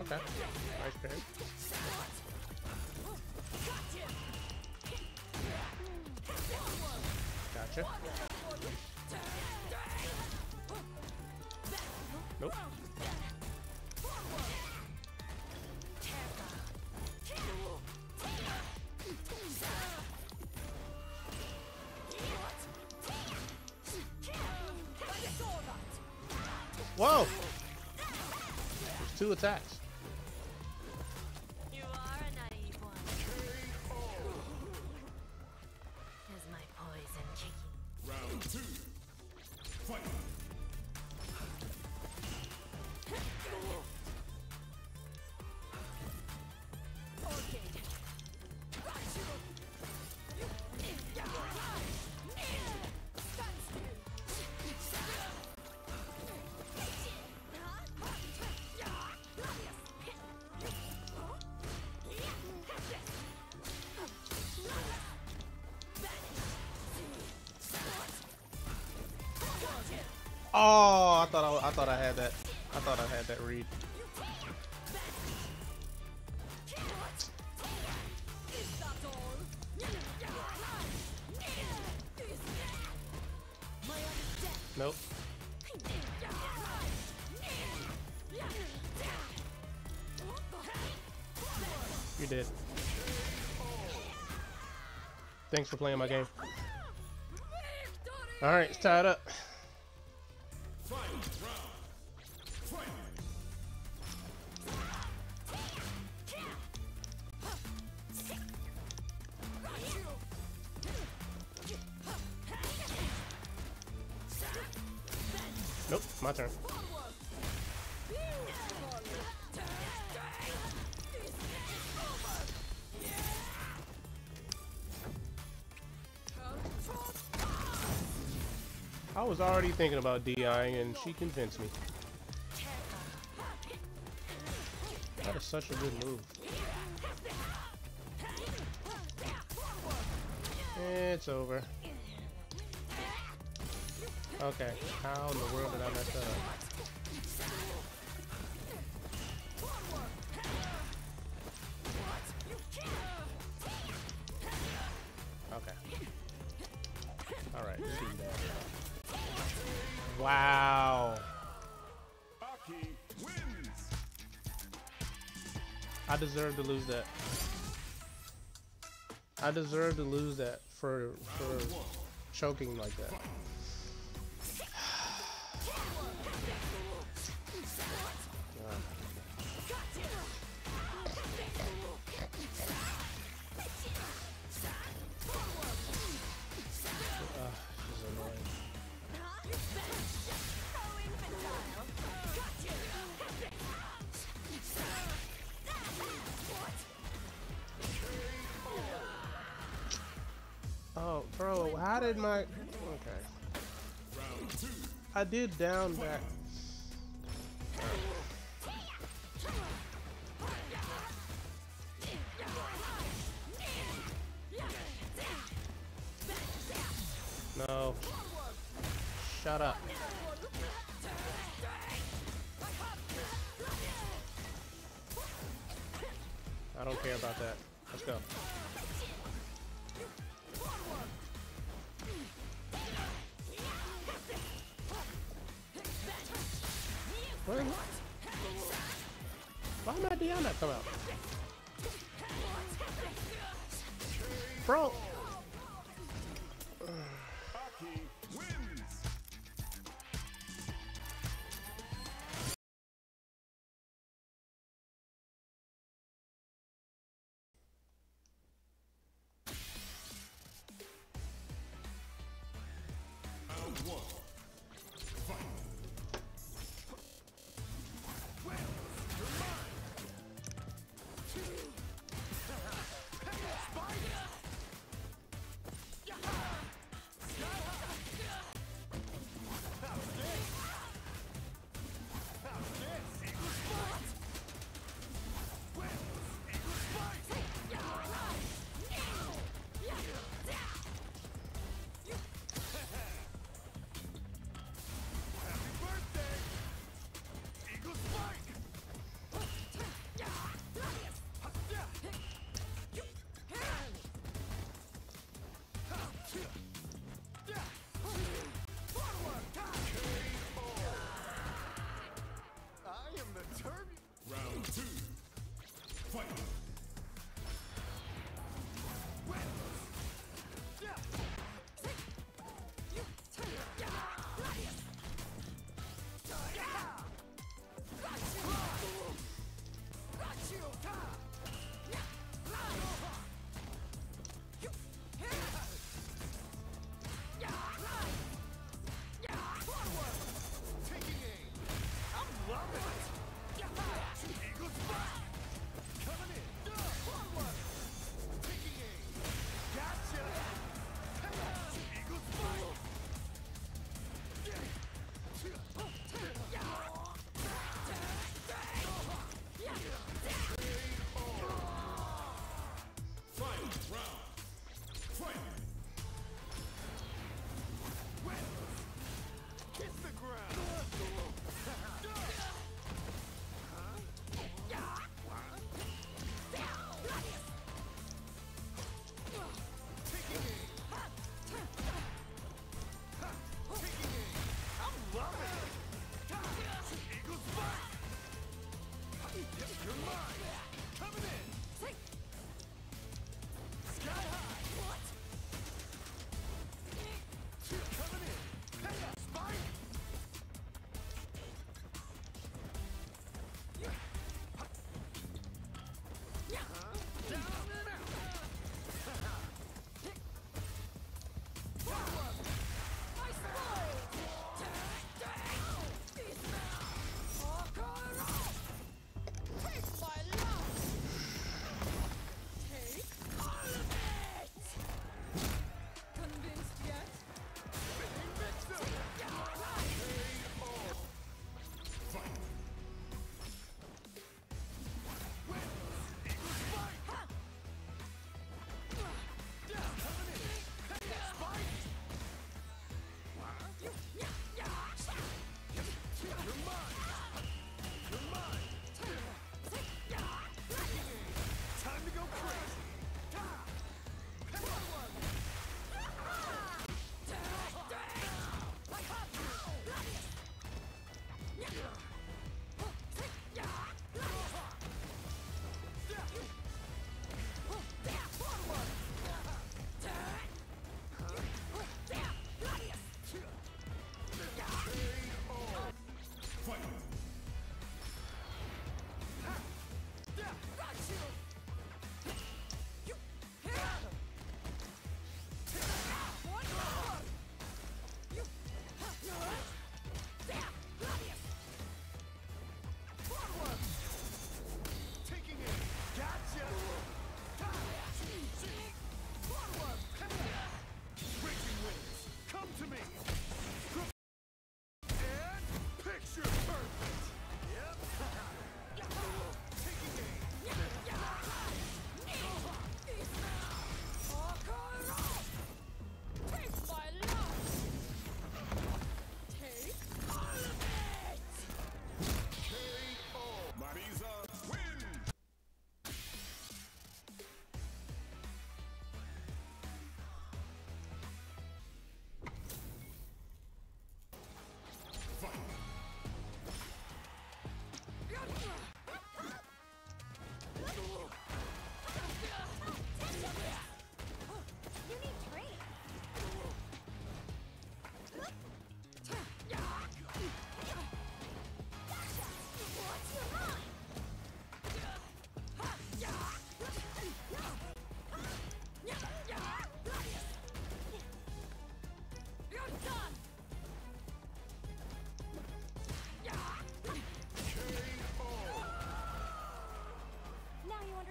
Okay. Nice parry. Gotcha. Nope. Whoa! There's two attacks. Fight. Oh, I thought I, I thought I had that. I thought I had that read. Nope. You did. Thanks for playing my game. Alright, it's tied up. Was already thinking about DIing and she convinced me. That is such a good move. It's over. Okay, how in the world did I mess that up? Wow. I deserve to lose that. I deserve to lose that for for choking like that. How did my... Okay. I did down back. Where? Why am I Diana come out? Bro!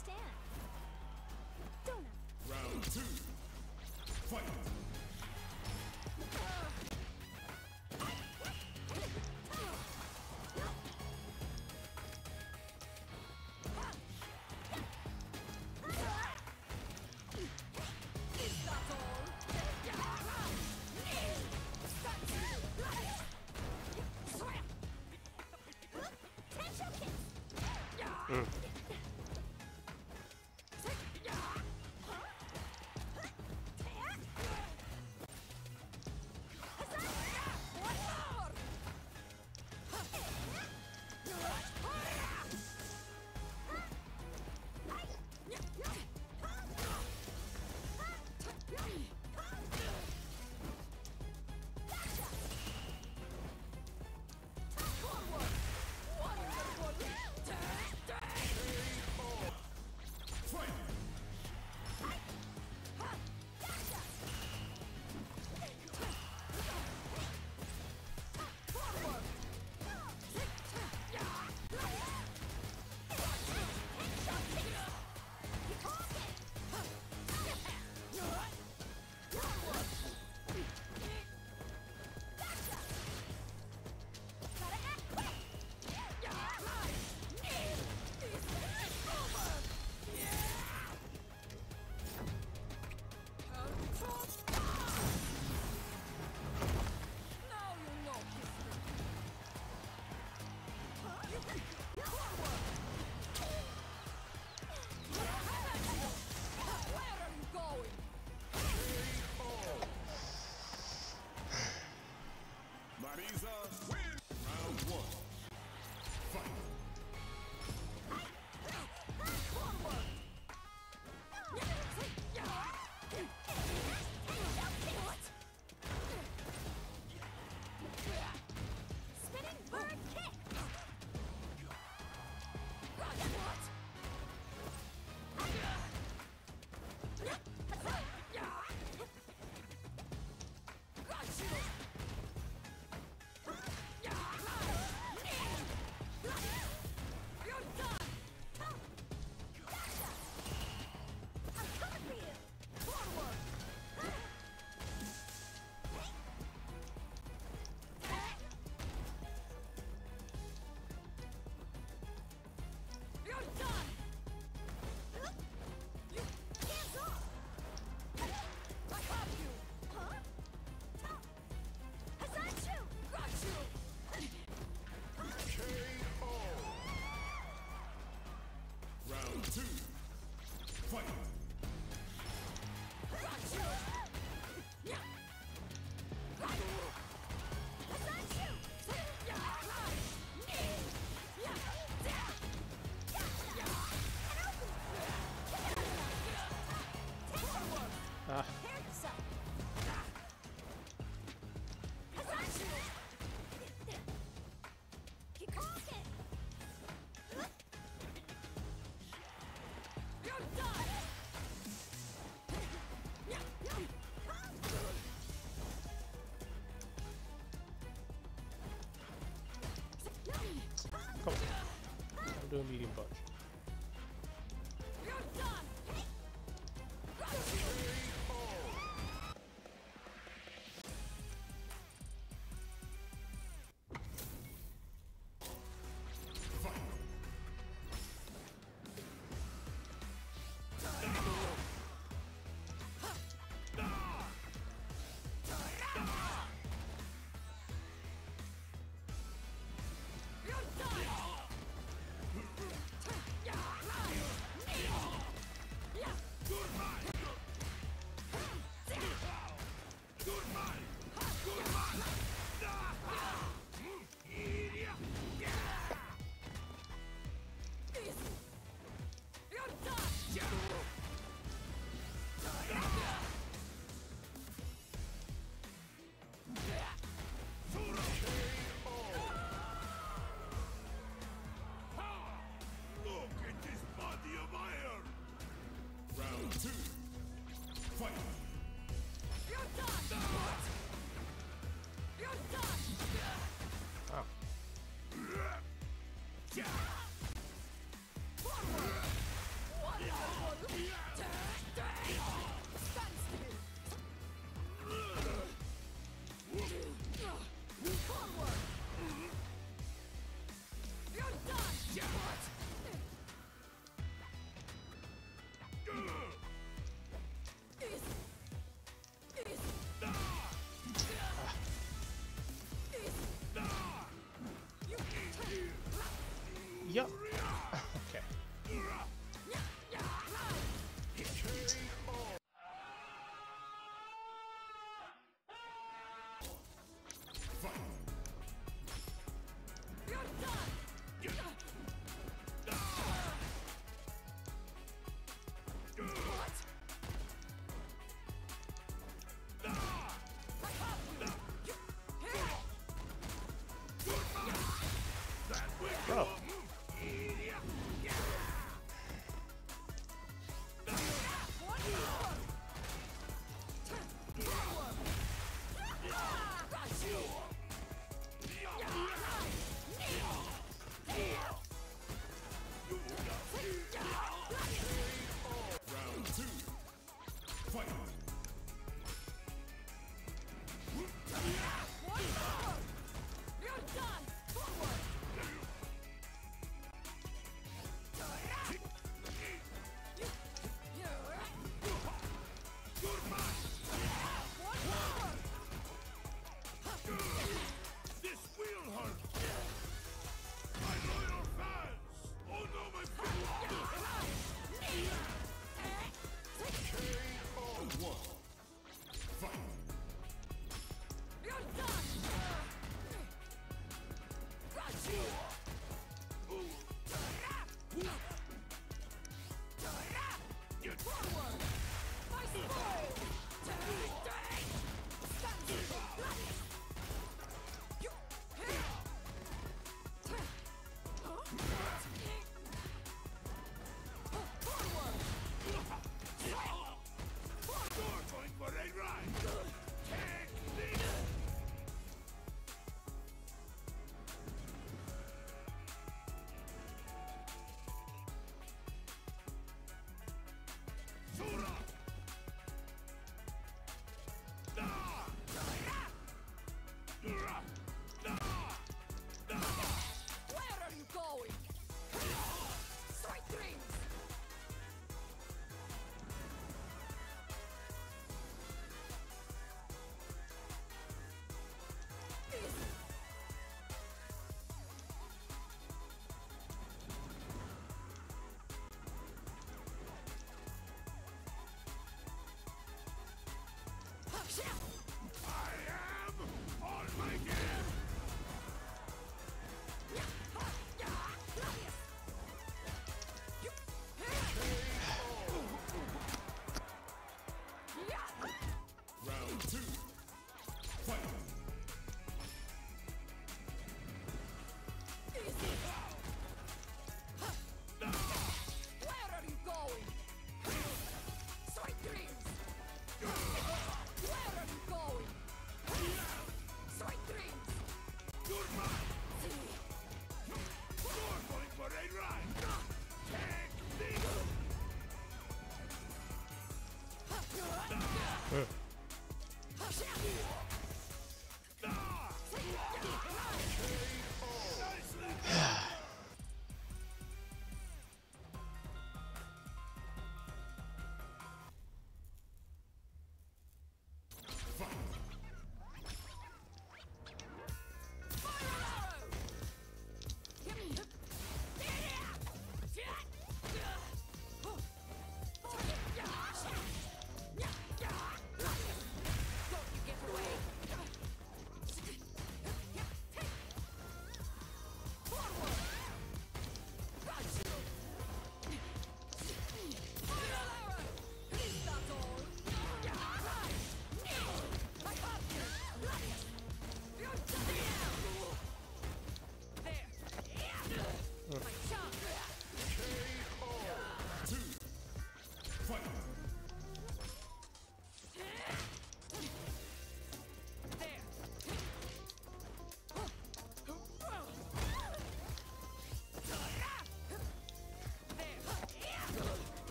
understand. two. I'm doing medium punch.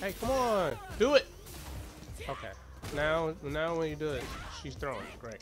Hey, come on, do it. Okay. Now, now when you do it, she's throwing. Great.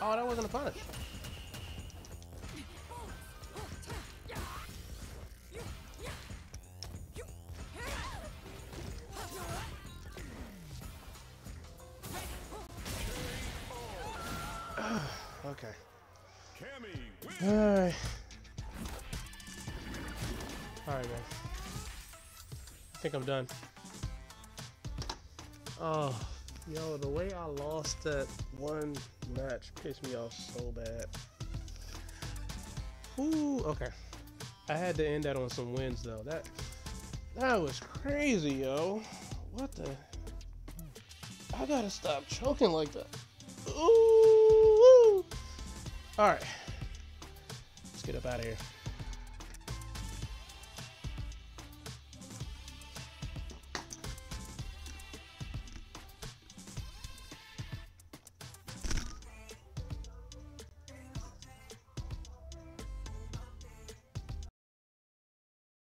Oh, that wasn't a punish. Alright. Alright, man. I think I'm done. Oh, yo, the way I lost that one match pissed me off so bad. Ooh, okay. I had to end that on some wins though. That that was crazy, yo. What the? I gotta stop choking like that. Ooh. All right. Get up out of here.